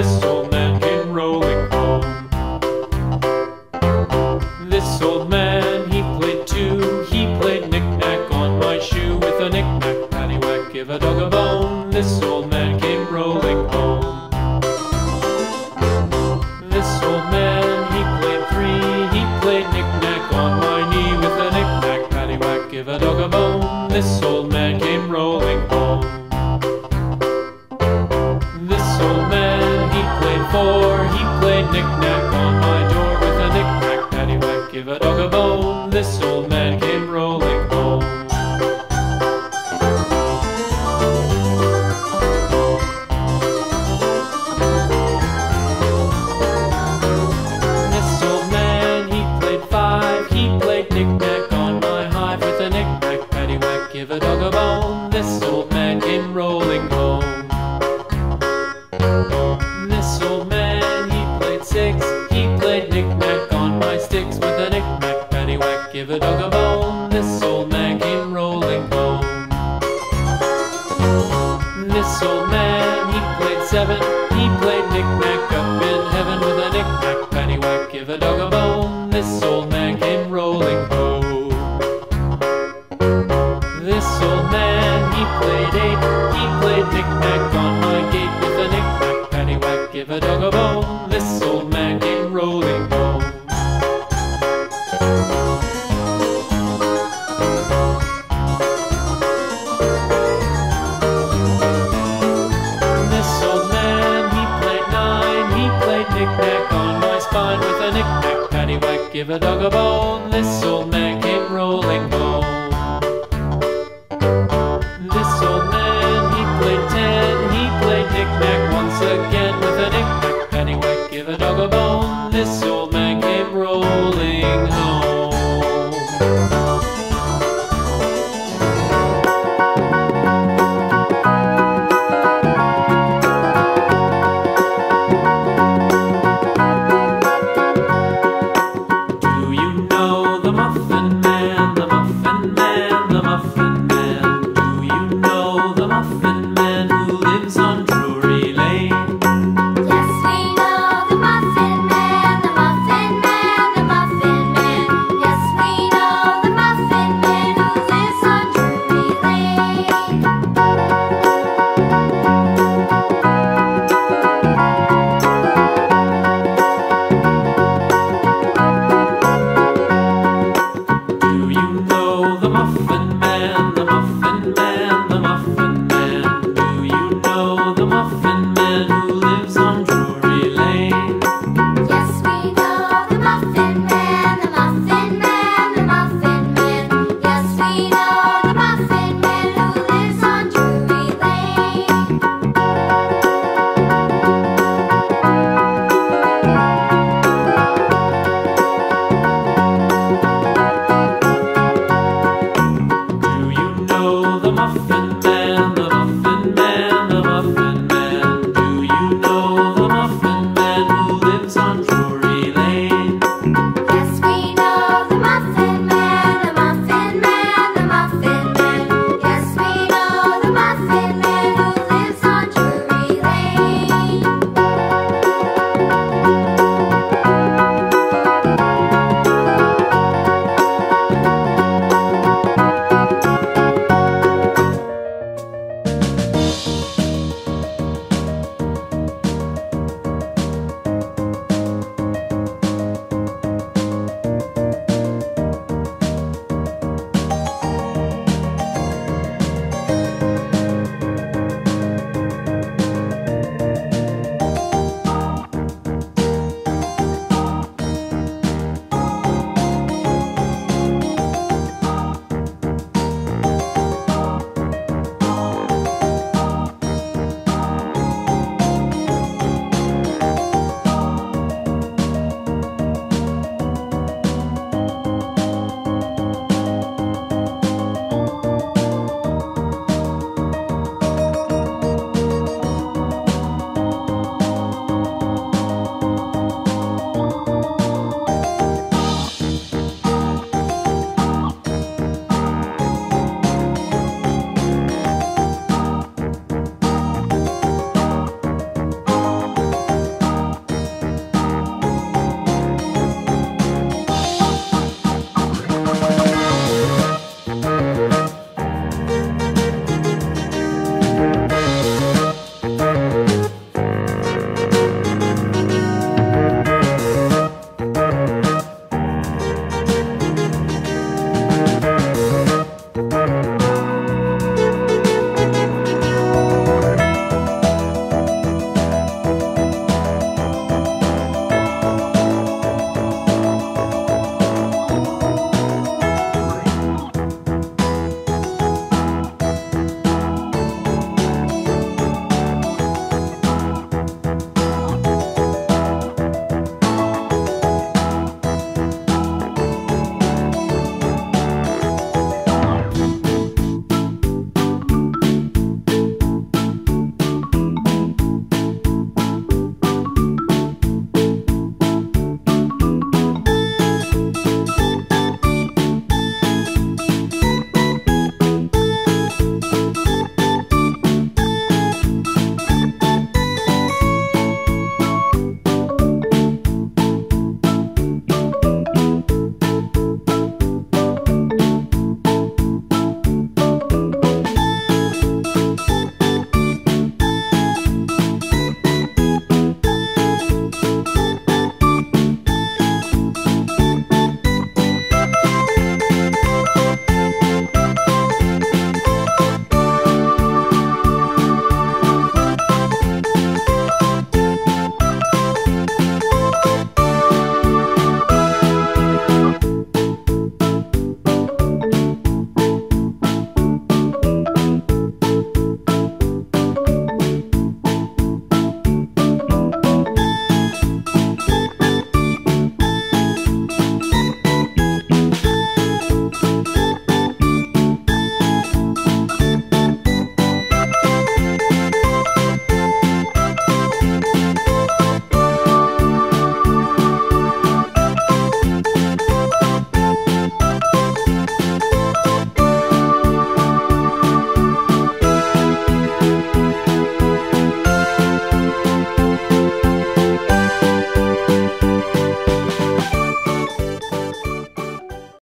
Give give a dog a bone. Give a dog a bone, listen.